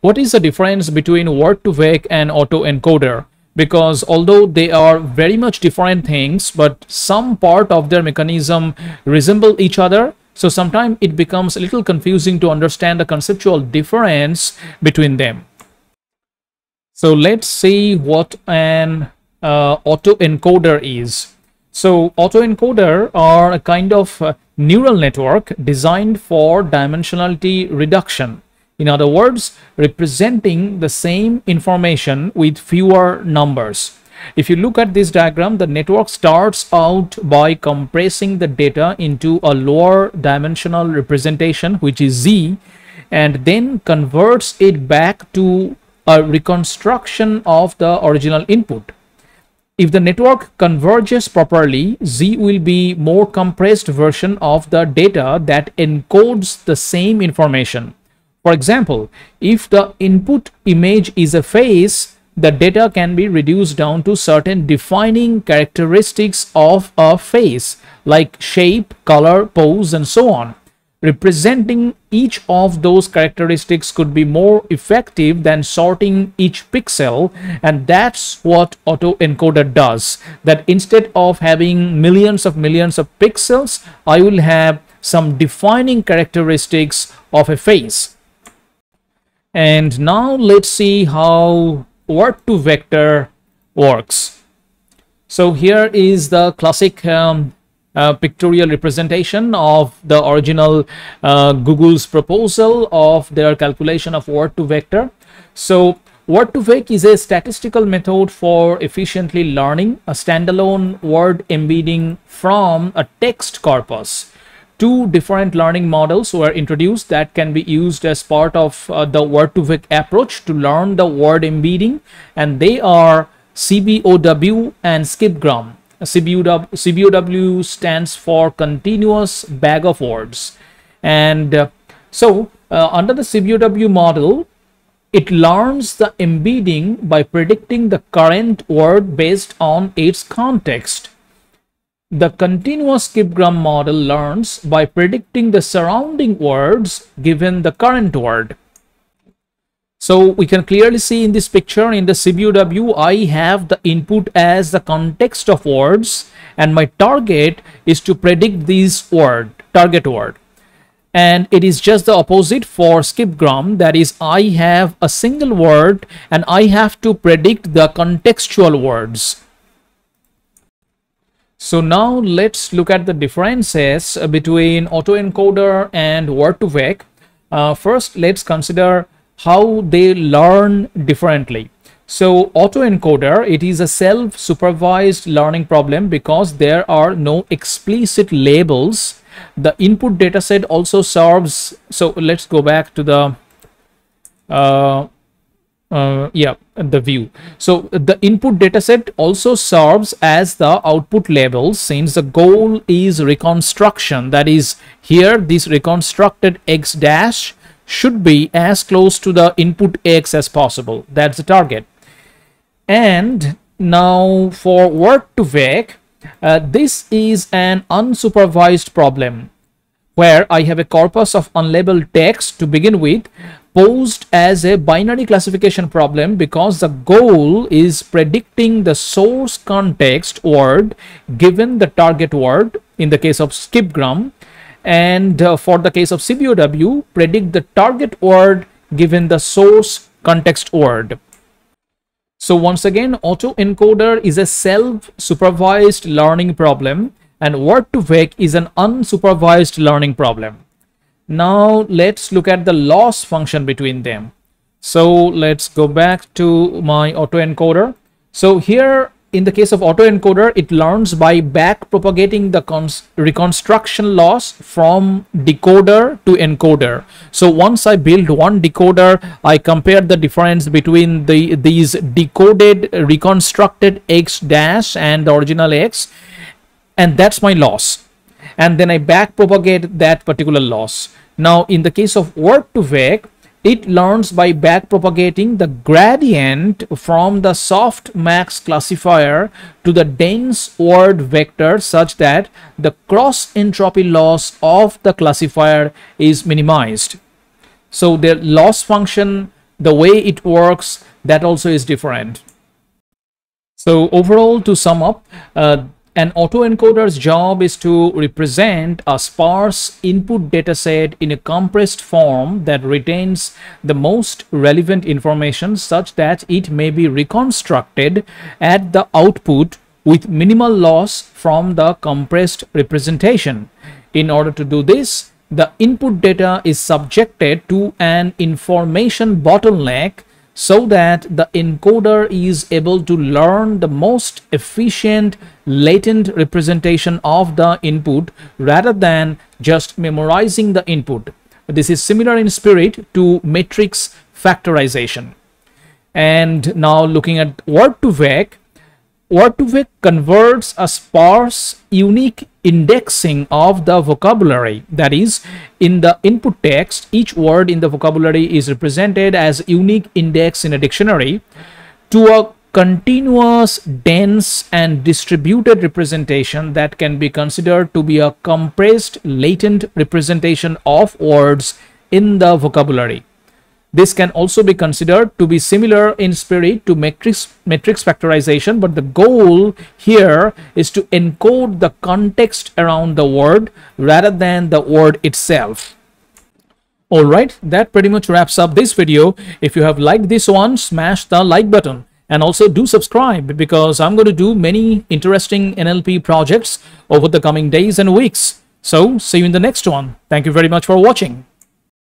what is the difference between word2vec and autoencoder? Because although they are very much different things, but some part of their mechanism resemble each other, so sometimes it becomes a little confusing to understand the conceptual difference between them. So let's see what an uh, autoencoder is. So autoencoder are a kind of uh, neural network designed for dimensionality reduction. In other words, representing the same information with fewer numbers. If you look at this diagram, the network starts out by compressing the data into a lower dimensional representation, which is Z, and then converts it back to a reconstruction of the original input. If the network converges properly, Z will be more compressed version of the data that encodes the same information. For example, if the input image is a face, the data can be reduced down to certain defining characteristics of a face like shape, color, pose and so on. Representing each of those characteristics could be more effective than sorting each pixel and that's what autoencoder does. That instead of having millions of millions of pixels, I will have some defining characteristics of a face. And now let's see how word2vector works. So here is the classic um, uh, pictorial representation of the original uh, Google's proposal of their calculation of word2vector. So word2vec is a statistical method for efficiently learning a standalone word embedding from a text corpus two different learning models were introduced that can be used as part of uh, the word2vec approach to learn the word embedding and they are CBOW and skipgram. CBOW, CBOW stands for continuous bag of words and uh, so uh, under the CBOW model it learns the embedding by predicting the current word based on its context the continuous skipgram model learns by predicting the surrounding words given the current word. So we can clearly see in this picture in the CBOW, I have the input as the context of words and my target is to predict this word, target word. And it is just the opposite for skipgram that is I have a single word and I have to predict the contextual words. So now let's look at the differences between autoencoder and word2vec. Uh, first, let's consider how they learn differently. So autoencoder, it is a self-supervised learning problem because there are no explicit labels. The input dataset also serves, so let's go back to the uh, uh, yeah the view. So the input dataset also serves as the output label since the goal is reconstruction. That is here this reconstructed x dash should be as close to the input x as possible. That's the target. And now for word2vec uh, this is an unsupervised problem where I have a corpus of unlabeled text to begin with posed as a binary classification problem because the goal is predicting the source context word given the target word in the case of skipgram and uh, for the case of CBOW predict the target word given the source context word. So once again autoencoder is a self-supervised learning problem and word2vec is an unsupervised learning problem. Now let's look at the loss function between them. So let's go back to my autoencoder. So here in the case of autoencoder, it learns by back propagating the reconstruction loss from decoder to encoder. So once I build one decoder, I compare the difference between the these decoded reconstructed x dash and the original x and that's my loss and then I back propagate that particular loss. Now in the case of word2vec, it learns by back propagating the gradient from the softmax classifier to the dense word vector such that the cross entropy loss of the classifier is minimized. So the loss function the way it works that also is different so overall to sum up uh, an autoencoder's job is to represent a sparse input dataset in a compressed form that retains the most relevant information such that it may be reconstructed at the output with minimal loss from the compressed representation. In order to do this, the input data is subjected to an information bottleneck so that the encoder is able to learn the most efficient latent representation of the input rather than just memorizing the input. This is similar in spirit to matrix factorization. And now looking at word2vec, Word2Vec converts a sparse, unique indexing of the vocabulary. That is, in the input text, each word in the vocabulary is represented as unique index in a dictionary to a continuous, dense, and distributed representation that can be considered to be a compressed, latent representation of words in the vocabulary. This can also be considered to be similar in spirit to matrix, matrix factorization, but the goal here is to encode the context around the word rather than the word itself. Alright, that pretty much wraps up this video. If you have liked this one, smash the like button and also do subscribe because I'm going to do many interesting NLP projects over the coming days and weeks. So see you in the next one. Thank you very much for watching.